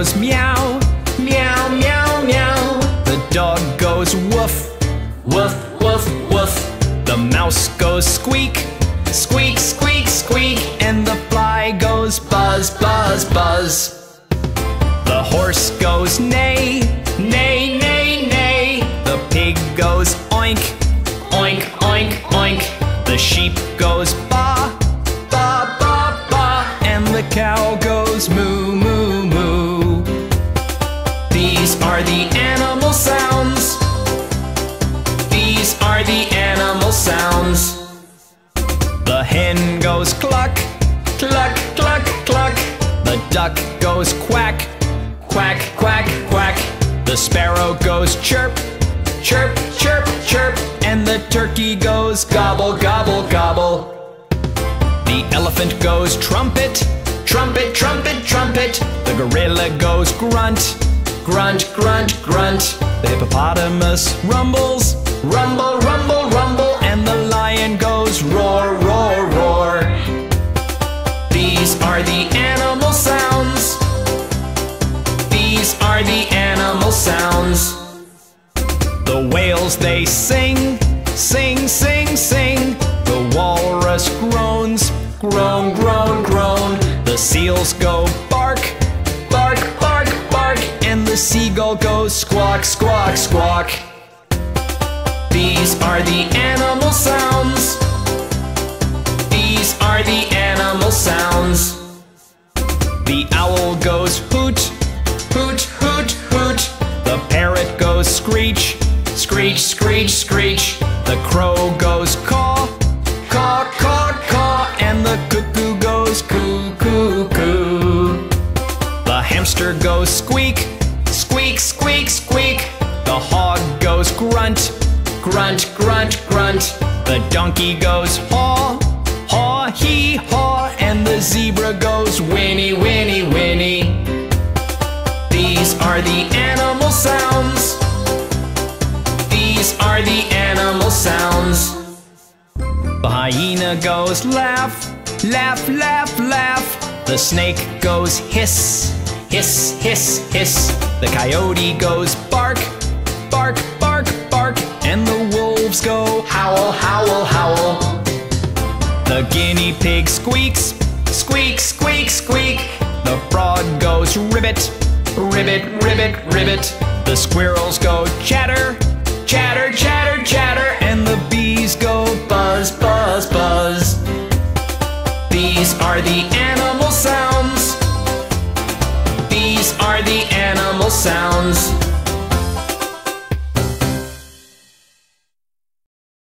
goes meow, meow, meow, meow. The dog goes woof, woof, woof, woof. The mouse goes squeak, squeak, squeak, squeak. And the fly goes buzz, buzz, buzz. The horse goes neigh, neigh, neigh, neigh. The pig goes oink, oink, oink, oink. The sheep goes ba, ba, ba, ba. And the cow goes moo, moo, moo. These are the animal sounds. These are the animal sounds. The hen goes cluck, cluck, cluck, cluck. The duck goes quack, quack, quack, quack. The sparrow goes chirp, chirp, chirp, chirp. And the turkey goes gobble, gobble, gobble. The elephant goes trumpet, trumpet, trumpet, trumpet. The gorilla goes grunt, grunt, grunt, grunt. The hippopotamus rumbles, rumble, rumble, rumble. And the lion goes roar, roar, roar. These are the animal sounds. These are the animal sounds. The whales they sing, sing, sing, sing. The walrus groans, groan, groan, groan. The seals go squawk. These are the animal sounds. These are the animal sounds. The owl goes hoot, hoot, hoot, hoot. The parrot goes screech, screech, screech, screech. The crow goes caw, caw, caw, caw. And the cuckoo goes coo, coo, coo. The hamster goes squeak, squeak, squeak, squeak. The hog goes grunt, grunt, grunt, grunt. The donkey goes haw, haw, hee, haw. And the zebra goes whinny, whinny, whinny. These are the animal sounds. These are the animal sounds. The hyena goes laugh, laugh, laugh, laugh. The snake goes hiss, hiss, hiss, hiss. The coyote goes bark. And the wolves go howl, howl, howl. The guinea pig squeaks, squeak, squeak, squeak. The frog goes ribbit, ribbit, ribbit, ribbit. The squirrels go chatter, chatter, chatter, chatter. And the bees go buzz, buzz, buzz. These are the animal sounds. These are the animal sounds.